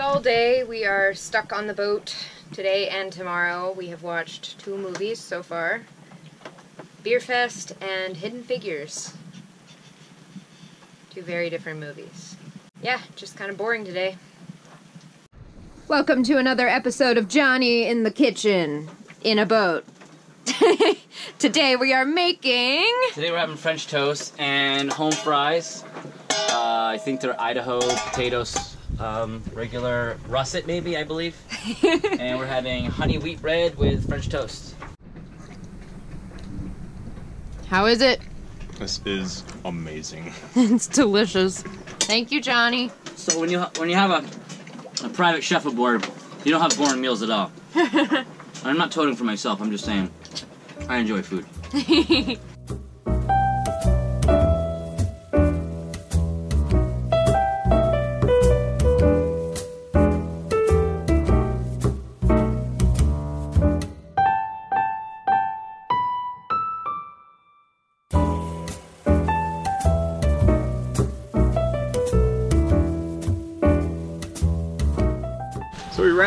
dull day. We are stuck on the boat today and tomorrow. We have watched two movies so far. Beerfest and Hidden Figures. Two very different movies. Yeah, just kind of boring today. Welcome to another episode of Johnny in the Kitchen in a boat. today we are making Today we're having French toast and home fries. Uh, I think they're Idaho potatoes, um, regular russet maybe, I believe. and we're having honey wheat bread with French toast. How is it? This is amazing. it's delicious. Thank you, Johnny. So when you when you have a, a private chef aboard, you don't have boring meals at all. I'm not toting for myself. I'm just saying, I enjoy food.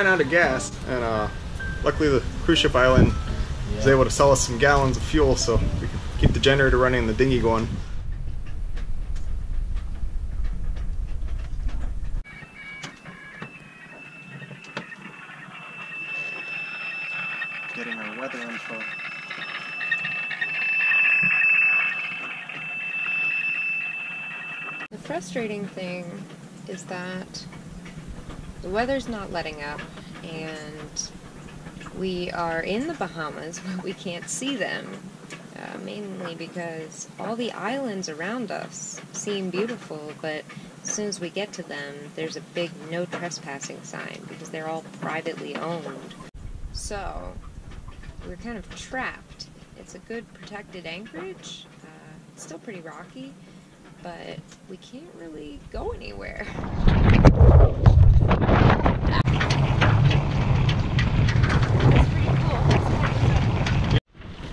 Ran out of gas, and uh, luckily the cruise ship island was able to sell us some gallons of fuel, so we could keep the generator running and the dinghy going. Getting our weather info. The frustrating thing is that the weather's not letting up, and we are in the Bahamas, but we can't see them. Uh, mainly because all the islands around us seem beautiful, but as soon as we get to them, there's a big no trespassing sign because they're all privately owned. So, we're kind of trapped. It's a good protected anchorage. Uh, it's still pretty rocky, but we can't really go anywhere.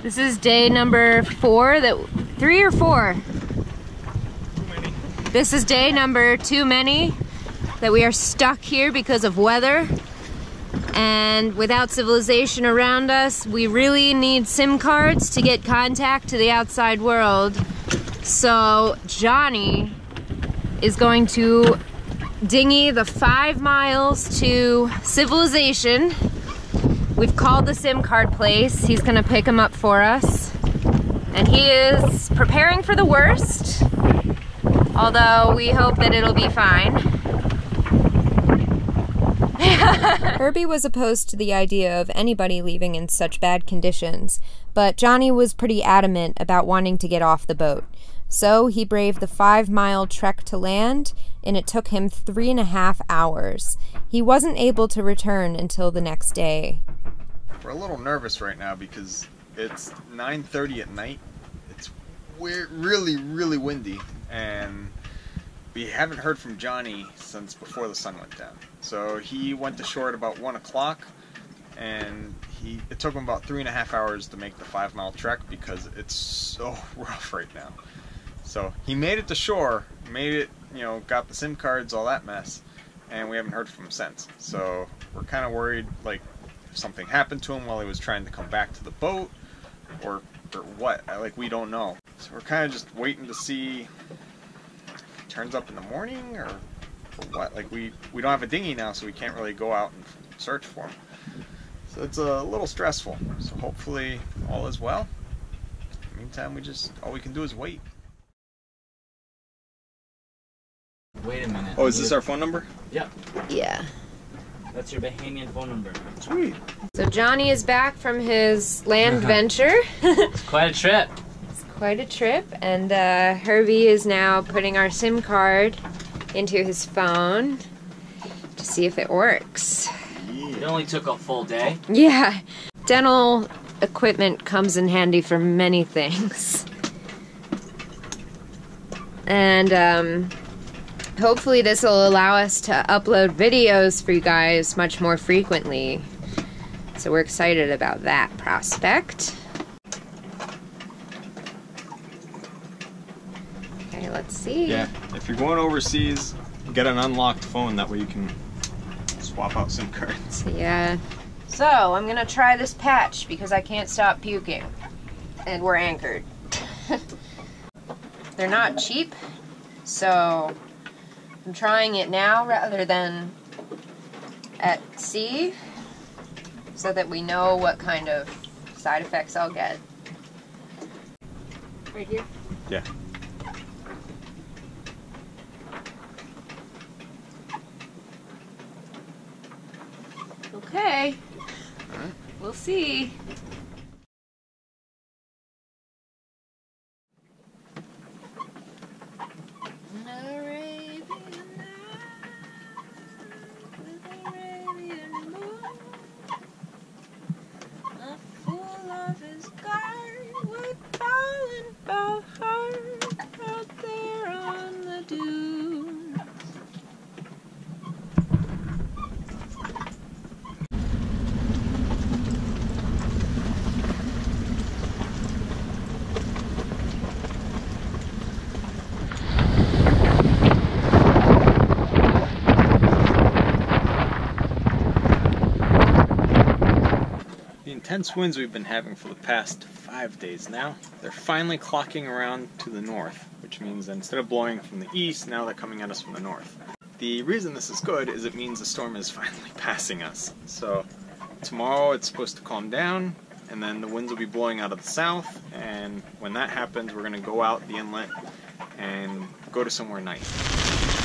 This is day number four that three or four. This is day number too many that we are stuck here because of weather. And without civilization around us, we really need SIM cards to get contact to the outside world. So Johnny is going to dinghy the five miles to civilization. We've called the SIM card place. He's gonna pick them up for us. And he is preparing for the worst, although we hope that it'll be fine. Herbie was opposed to the idea of anybody leaving in such bad conditions, but Johnny was pretty adamant about wanting to get off the boat. So he braved the five mile trek to land, and it took him three and a half hours. He wasn't able to return until the next day. We're a little nervous right now because it's 9:30 at night. It's really really windy, and we haven't heard from Johnny since before the sun went down. So he went to shore at about one o'clock, and he it took him about three and a half hours to make the five mile trek because it's so rough right now. So he made it to shore, made it, you know, got the SIM cards, all that mess, and we haven't heard from him since. So we're kind of worried, like if something happened to him while he was trying to come back to the boat or or what like we don't know. So we're kind of just waiting to see if he turns up in the morning or, or what like we we don't have a dinghy now so we can't really go out and search for him. So it's a little stressful. So hopefully all is well. In the meantime we just all we can do is wait oh is this our phone number Yeah. Yeah. that's your Bahamian phone number. sweet So Johnny is back from his land venture. It's quite a trip. It's quite a trip, and uh, Herbie is now putting our SIM card into his phone to see if it works. It only took a full day. Yeah, dental equipment comes in handy for many things. And um, hopefully, this will allow us to upload videos for you guys much more frequently. So, we're excited about that prospect. Okay, let's see. yeah if you're going overseas get an unlocked phone that way you can swap out SIM cards. Yeah. So, I'm gonna try this patch because I can't stop puking. And we're anchored. They're not cheap, so I'm trying it now rather than at sea so that we know what kind of side effects I'll get. Right here? Yeah. Okay. We'll see. Intense winds we've been having for the past five days now, they're finally clocking around to the north, which means that instead of blowing from the east, now they're coming at us from the north. The reason this is good is it means the storm is finally passing us. So tomorrow it's supposed to calm down, and then the winds will be blowing out of the south, and when that happens, we're going to go out the inlet and go to somewhere nice.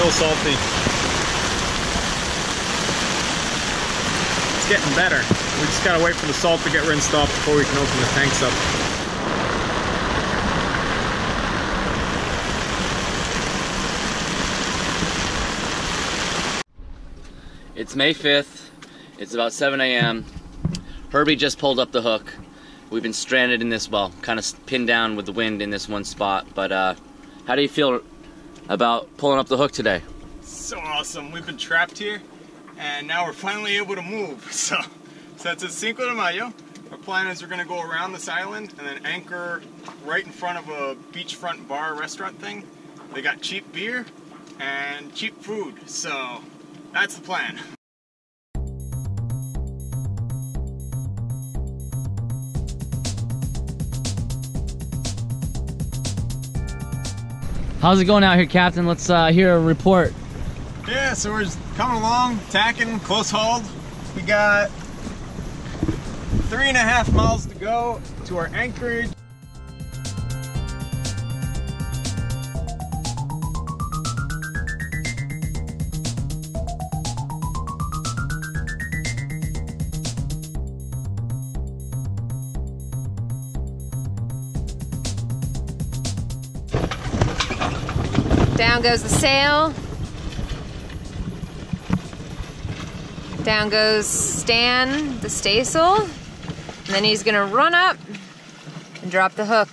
Still salty. It's getting better. We just gotta wait for the salt to get rinsed off before we can open the tanks up. It's May 5th. It's about 7 a.m. Herbie just pulled up the hook. We've been stranded in this, well, kind of pinned down with the wind in this one spot. But uh, how do you feel about pulling up the hook today? So awesome. We've been trapped here, and now we're finally able to move. So, since it's Cinco de Mayo, our plan is we're gonna go around this island and then anchor right in front of a beachfront bar restaurant thing. They got cheap beer and cheap food, so that's the plan. How's it going out here, Captain? Let's uh, hear a report. Yeah, so we're coming along, tacking, close hauled. We got three and a half miles to go to our anchorage. Down goes the sail. Down goes Stan, the staysail. And then he's gonna run up and drop the hook.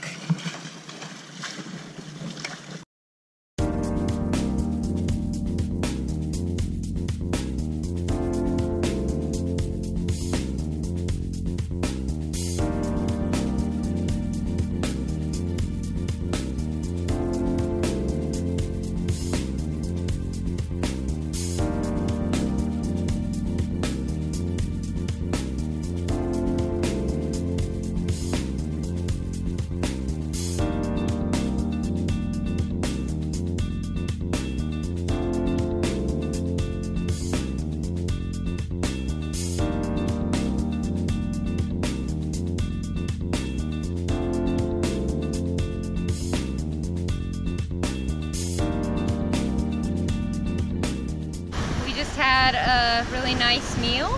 Had a really nice meal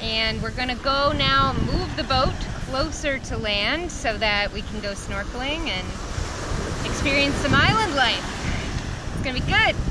and we're gonna go now move the boat closer to land so that we can go snorkeling and experience some island life. It's gonna be good.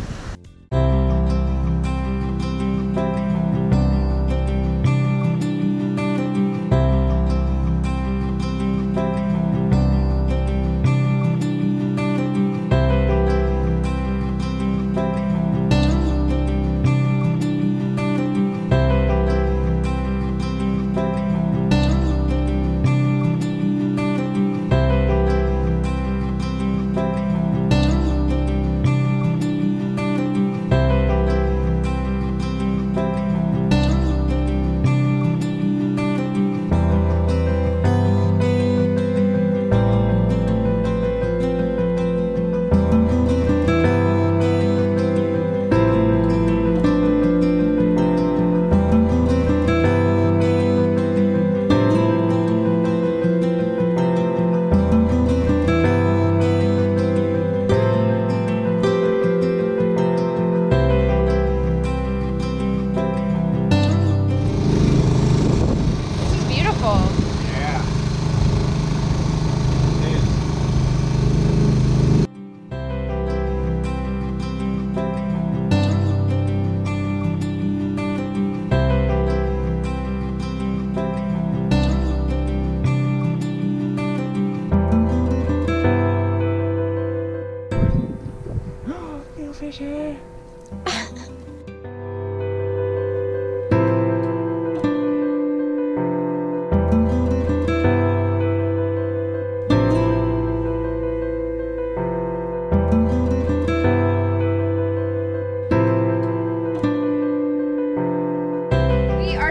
treasure.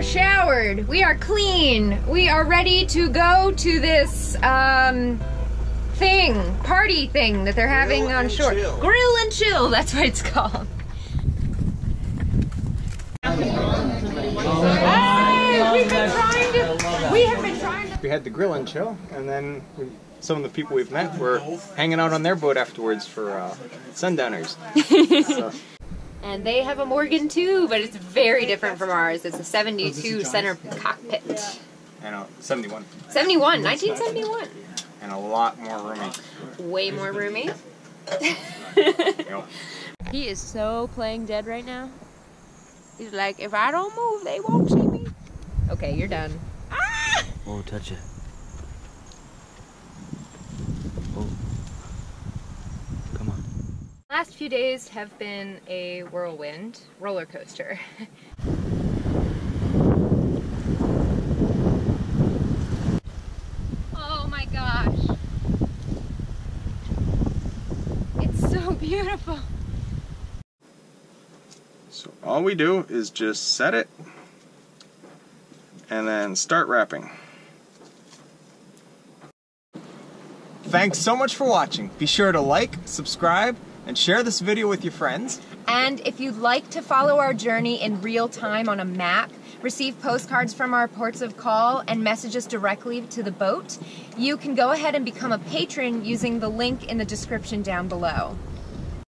showered. We are clean. We are ready to go to this um, thing, party thing that they're having on shore. chill. Grill and chill. That's what it's called. Hey, we've been trying to. We have been trying to. we had the grill and chill, and then we, some of the people we've met were hanging out on their boat afterwards for uh, sundowners. so, And they have a Morgan too, but it's very different from ours. It's a 72 center cockpit. you know, 71, 71, 1971. And a lot more roomy. Way more roomy. You know. He is so playing dead right now. He's like, if I don't move, they won't see me. Okay, you're done. Oh, touch it. Oh. Come on. Last few days have been a whirlwind roller coaster. oh my gosh. It's so beautiful. So all we do is just set it and then start wrapping. Thanks so much for watching. Be sure to like, subscribe, and share this video with your friends. And if you'd like to follow our journey in real time on a map, receive postcards from our ports of call, and messages directly to the boat, you can go ahead and become a patron using the link in the description down below.